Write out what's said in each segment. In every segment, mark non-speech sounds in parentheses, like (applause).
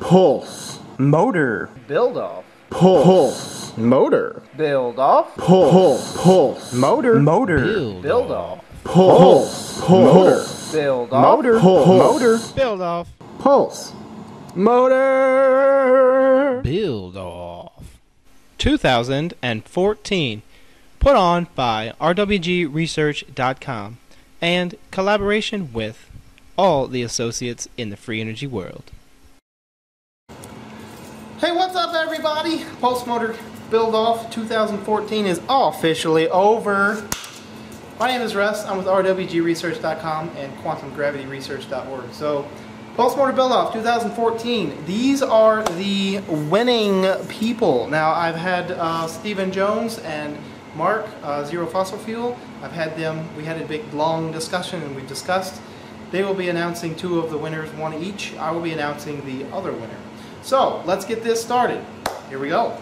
pulse, motor, build off, pulse, motor, build off, pulse, pulse, motor, motor, Build, build off, pulse, pulse, build off, motor, Pulse. motor, build off, pulse. motor. build off. 2014. Put on by rwgresearch.com and collaboration with all the associates in the free energy world. What's up, everybody? Pulse Motor Build Off 2014 is officially over. My name is Russ. I'm with rwgresearch.com and quantumgravityresearch.org. So, Pulse Motor Build Off 2014. These are the winning people. Now, I've had uh, Stephen Jones and Mark uh, Zero Fossil Fuel. I've had them. We had a big long discussion and we discussed. They will be announcing two of the winners, one each. I will be announcing the other winner. So let's get this started. Here we go.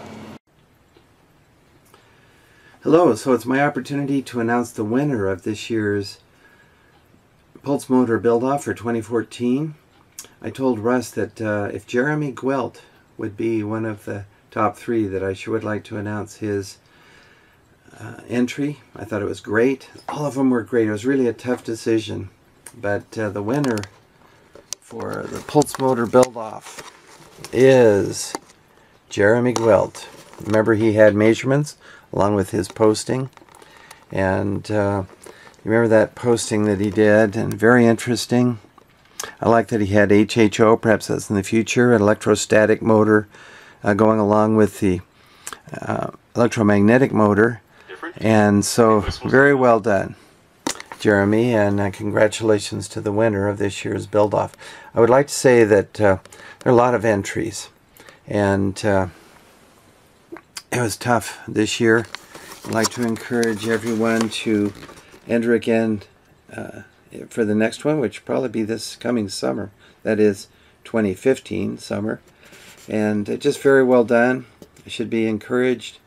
Hello, so it's my opportunity to announce the winner of this year's Pulse Motor Build Off for 2014. I told Russ that uh, if Jeremy Gwilt would be one of the top three, that I sure would like to announce his uh, entry. I thought it was great. All of them were great. It was really a tough decision. But uh, the winner for the Pulse Motor Build Off is Jeremy Gwilt. Remember, he had measurements along with his posting. And uh, you remember that posting that he did, and very interesting. I like that he had HHO, perhaps that's in the future, an electrostatic motor uh, going along with the uh, electromagnetic motor. And so, very well done, Jeremy, and uh, congratulations to the winner of this year's build off. I would like to say that uh, there are a lot of entries, and uh, it was tough this year. I'd like to encourage everyone to enter again uh, for the next one, which probably be this coming summer. That is 2015 summer. And uh, just very well done. You should be encouraged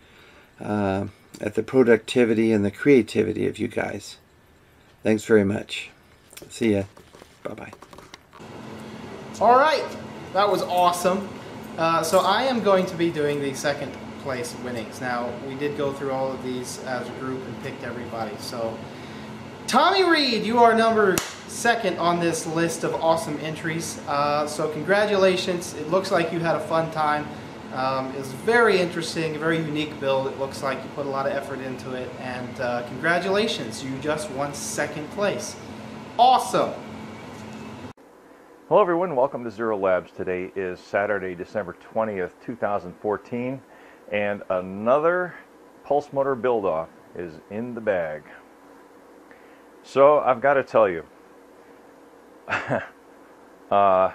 uh, at the productivity and the creativity of you guys. Thanks very much. See ya. Bye bye. All right, that was awesome. Uh, so I am going to be doing the second place winnings. Now we did go through all of these as a group and picked everybody. So Tommey Reed, you are number second on this list of awesome entries. Uh, so congratulations. It looks like you had a fun time. Um, it was very interesting, a very unique build. It looks like you put a lot of effort into it. And uh, congratulations, you just won second place. Awesome. Hello everyone, welcome to Zero Labs. Today is Saturday, December 20th, 2014, and another Pulse Motor build-off is in the bag. So I've got to tell you, (laughs) uh,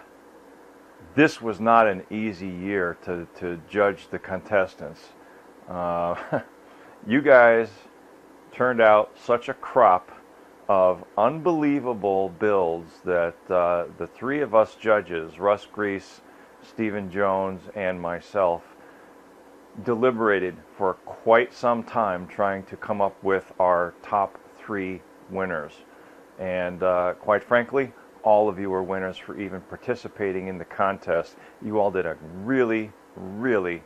this was not an easy year to, to judge the contestants. Uh, (laughs) you guys turned out such a crop of unbelievable builds that uh, the three of us judges, Russ Gries, Stephen Jones, and myself, deliberated for quite some time trying to come up with our top three winners. And uh, quite frankly, all of you were winners for even participating in the contest. You all did a really, really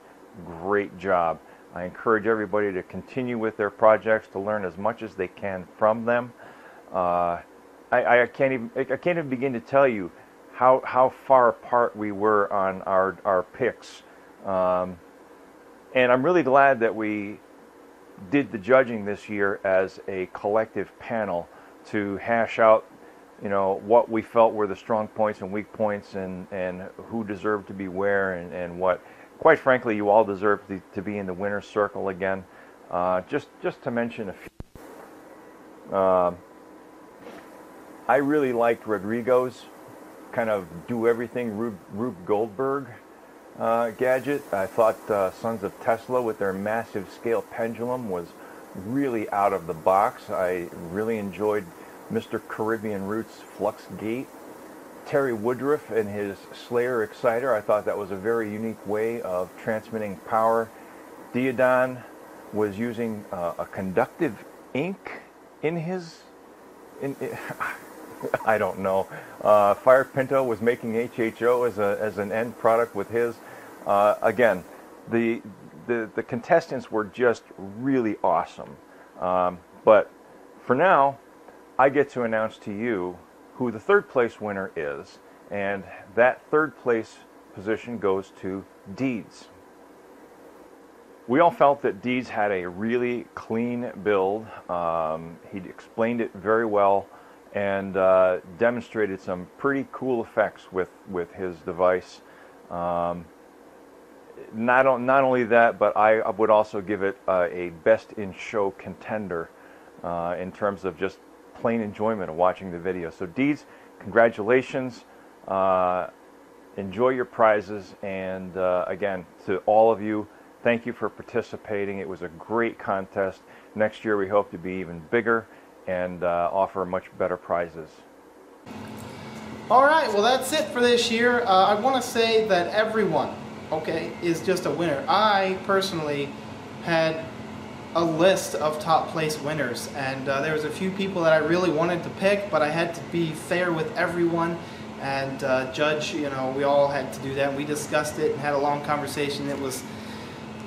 great job. I encourage everybody to continue with their projects to learn as much as they can from them. Uh, I, I, can't even I can't even begin to tell you how how far apart we were on our our picks, um, and I'm really glad that we did the judging this year as a collective panel to hash out, you know, what we felt were the strong points and weak points, and and who deserved to be where, and and what. Quite frankly, you all deserve to, to be in the winner's circle again. Uh, just just to mention a few. Uh, I really liked Rodrigo's kind of do everything Rube, Rube Goldberg uh, gadget. I thought uh, Sons of Tesla with their massive scale pendulum was really out of the box. I really enjoyed Mr. Caribbean Roots Flux Gate. Terry Woodruff and his Slayer Exciter, I thought that was a very unique way of transmitting power. Diodon was using uh, a conductive ink in his in, (laughs) (laughs) I don't know. Uh, Fire Pinto was making HHO as, a, as an end product with his. Uh, again, the, the, the contestants were just really awesome. Um, but for now, I get to announce to you who the third place winner is. And that third place position goes to Deeds. We all felt that Deeds had a really clean build. Um, he explained it very well and uh, demonstrated some pretty cool effects with, with his device. Um, not, not only that, but I would also give it uh, a best in show contender uh, in terms of just plain enjoyment of watching the video. So, Deeds, congratulations. Uh, enjoy your prizes. And uh, again, to all of you, thank you for participating. It was a great contest. Next year, we hope to be even bigger and uh, offer much better prizes. All right, well that's it for this year. Uh, I want to say that everyone, okay, is just a winner. I personally had a list of top place winners, and uh, there was a few people that I really wanted to pick, but I had to be fair with everyone and uh, judge. You know, we all had to do that. We discussed it and had a long conversation. It was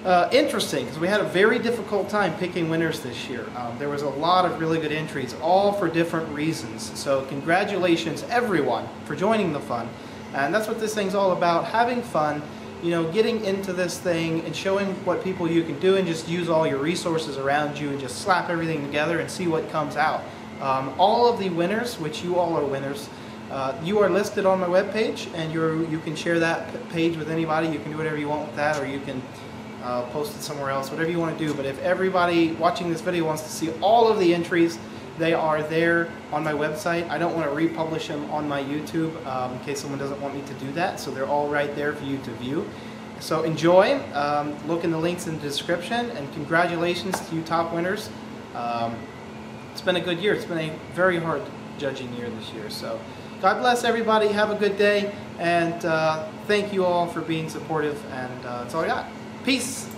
uh, interesting because we had a very difficult time picking winners this year. Um, there was a lot of really good entries, all for different reasons. So congratulations everyone for joining the fun. And that's what this thing's all about, having fun, you know, getting into this thing and showing what people you can do and just use all your resources around you and just slap everything together and see what comes out. Um, all of the winners, which you all are winners, uh, you are listed on my webpage and you're, you can share that page with anybody. You can do whatever you want with that or you can uh, post it somewhere else, whatever you want to do. But if everybody watching this video wants to see all of the entries, they are there on my website. I don't want to republish them on my YouTube um, in case someone doesn't want me to do that. So they're all right there for you to view. So enjoy. Um, look in the links in the description. And congratulations to you top winners. Um, it's been a good year. It's been a very hard judging year this year. So God bless everybody. Have a good day. And uh, thank you all for being supportive. And uh, that's all I got. Peace.